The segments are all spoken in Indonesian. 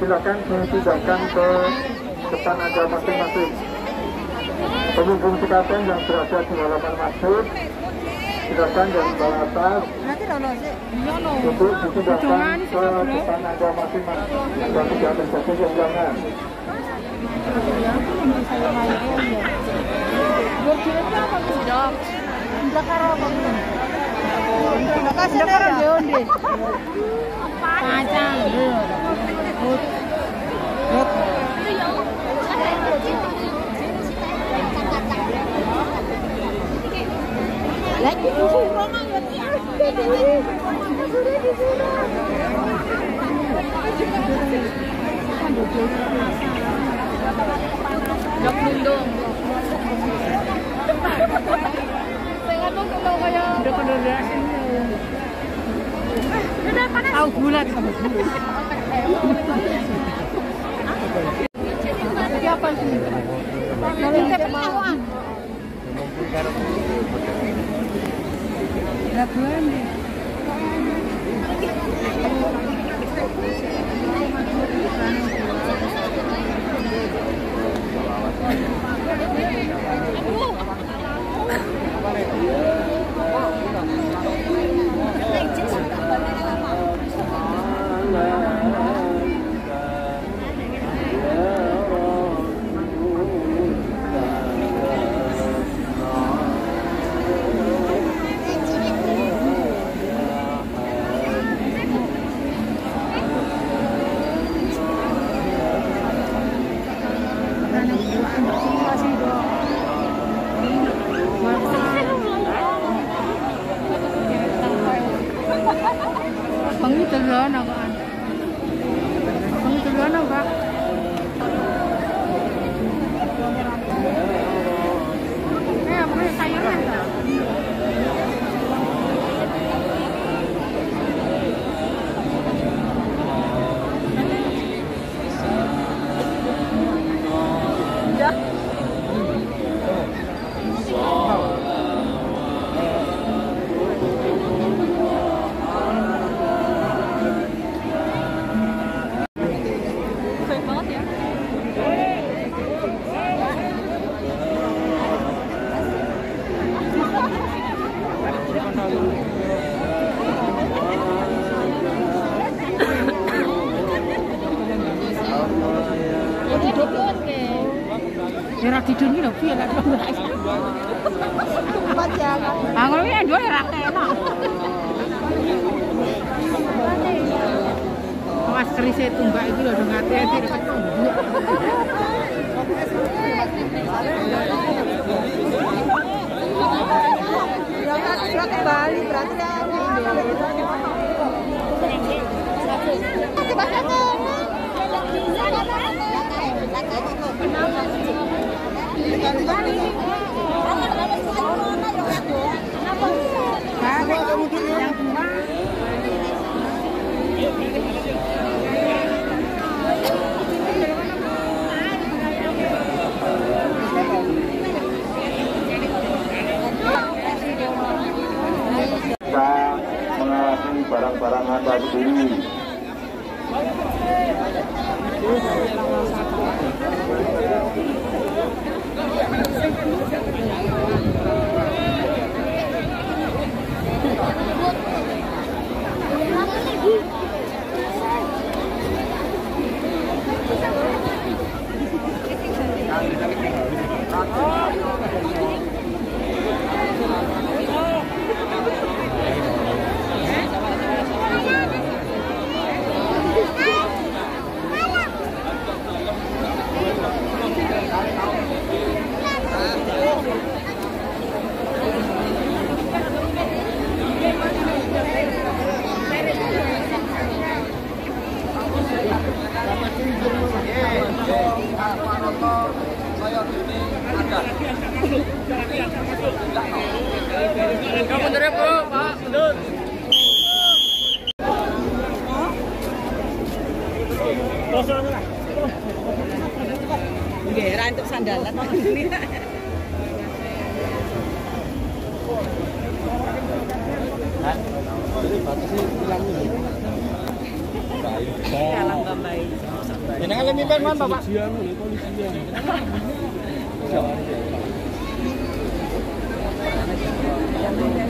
silakan dipindahkan ke depan ada masing-masing. Pengunjung sekalian yang berada di halaman masjid silakan yang membawa tas untuk dipindahkan ke depan ada masing-masing. Agar tidak terjadi goncangan Jok dong. Saya nggak tahu kalau kayak udah pada Udah panas. Tahu bulat sama bulat. Labuan Awas kerise tumbak iki lho dong hati-hati. Surat kembali berarti bisa Nggih, ra entuk sandalan. Jenengan lebih baik mana, Bapak? Ya, ya. Anu.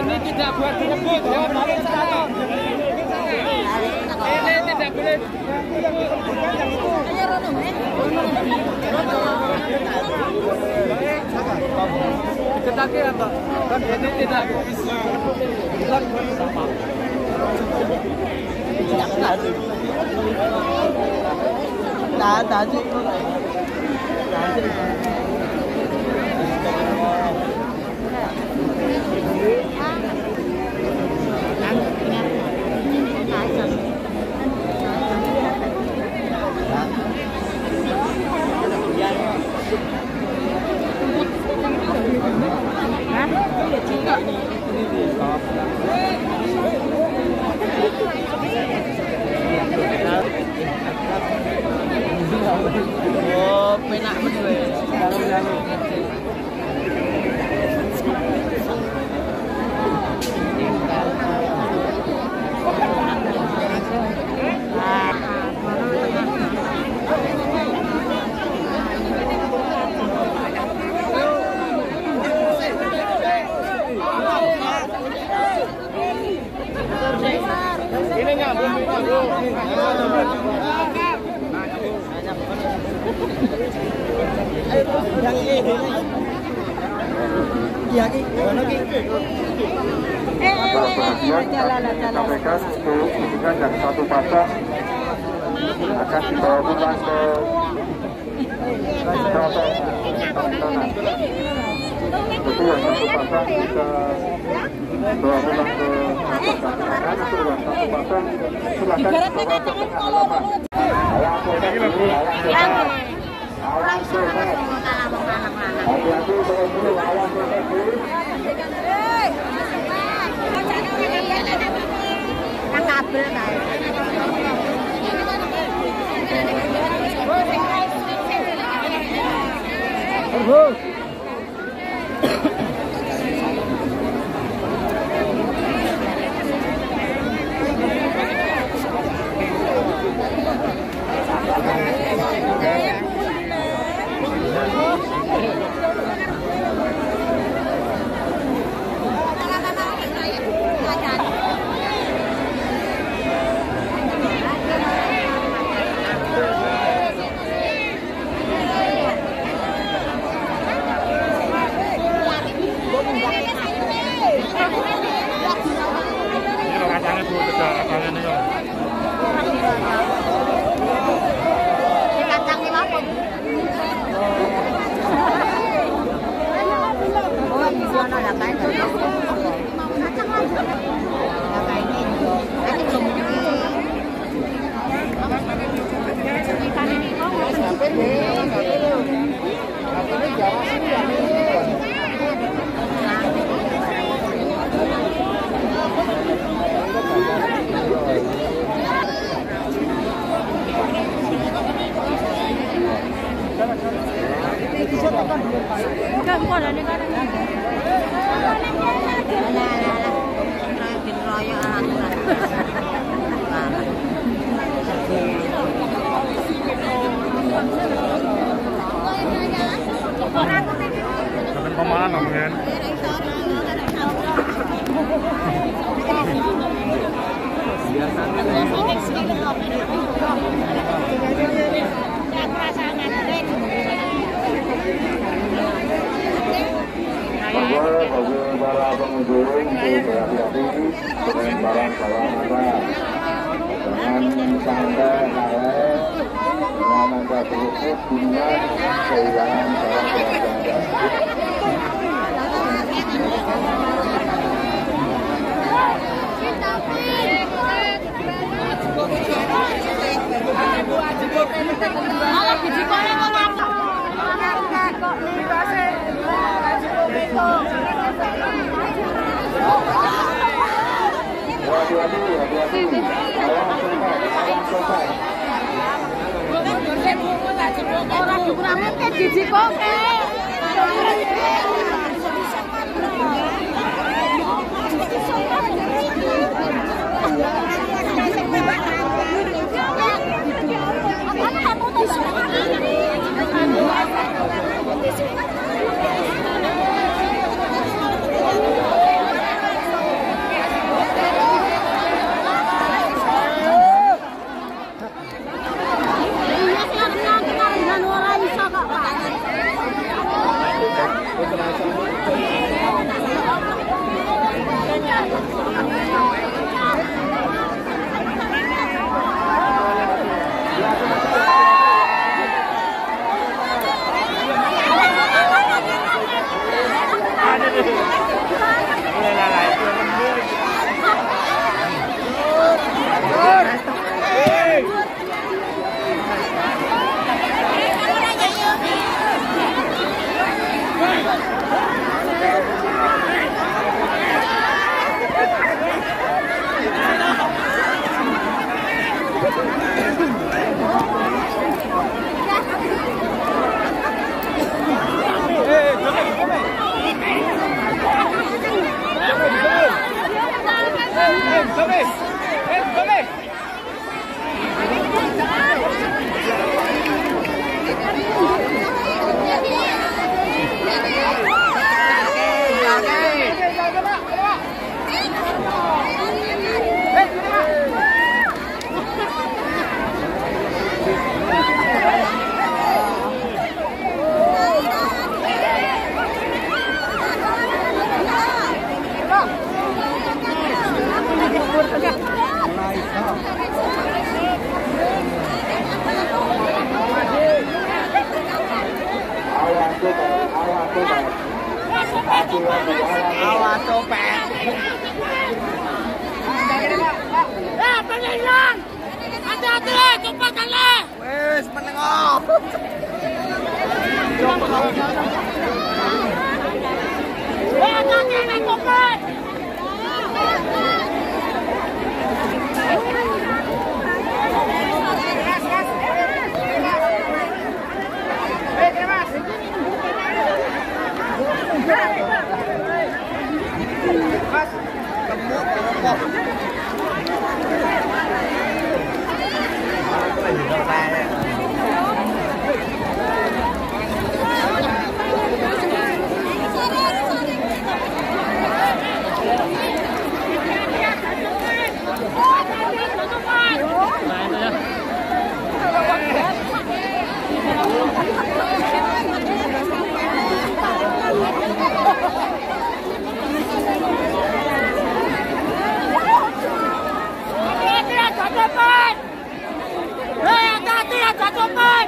Ini tidak buat direbut, ya. Ini tidak boleh. Diketaki ya, Pak. Kan ini tidak bisa. Tá, tá. De... Oh, penak betul. Ini nyambung, ini nyambung. Iya, Ki. Mana, Ki? Atas perhatian kami sampaikan untuk hubungan yang satu pasang akan dibawa pulang ke Keraton Tanah. Itu yang pasang pasang. Ini Bukan, bukan, ada kan. Sampai? Bahwa bagi para pengunjung untuk berhati-hati dengan barang bawaan Anda. Jangan sampai lalai dengan dengan kehilangan barang berharga Anda. Hati-hati, hati-hati. Awas sobat, awas sobat. Orang dikurangi ke jiji kok. Iya, saya kenal kenal dengan orang bisa kok, Pak. Awas sobat, awas sobat. Hati-hati, awas sobat. Awas copet. Eh, pengen hilang. Hati-hati, cepat kalah. Wes menengok. Eh, hati-hati, naik kopet. Hati-hati, ada copet. Eh, hati-hati, ada copet.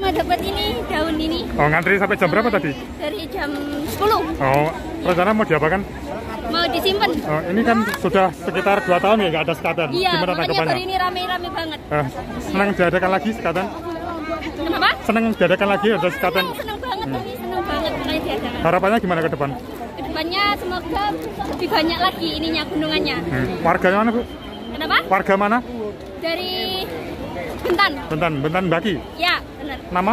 Mau dapat ini daun ini Oh, ngantri sampai jam berapa tadi? dari jam 10 Oh, rencana mau diapakan? mau disimpan. Oh, ini kan sudah sekitar dua tahun ya nggak ada sekatan. Iya, Gimana makanya baru ini rame-rame banget. Eh, senang diadakan lagi sekatan? Kenapa? Senang diadakan lagi ada sekatan? Senang, senang banget ini, senang banget makanya diadakan. Harapannya gimana ke depan? Ke depannya semoga lebih banyak lagi ininya gunungannya. Hmm. Warganya mana bu? Kenapa? Warga mana? Dari Bentan. Bentan, Bentan Baki. Ya, benar. Nama?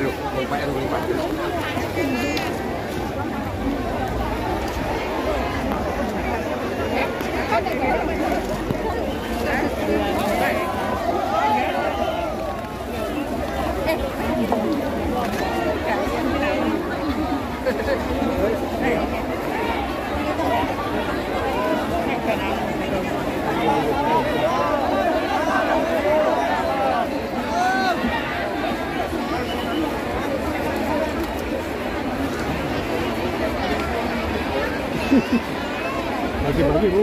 lại luôn không vẽ luôn không vẽ Thank you. Bagi-bagi bu.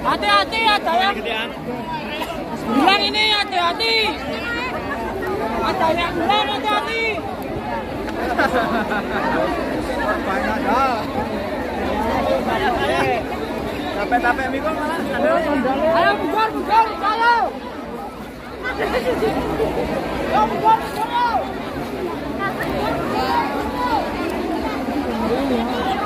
Hati-hati ada yang bilang ini hati-hati. Ada yang bilang hati-hati. Banyak dah. Capek-capek malah. Ayo ayo.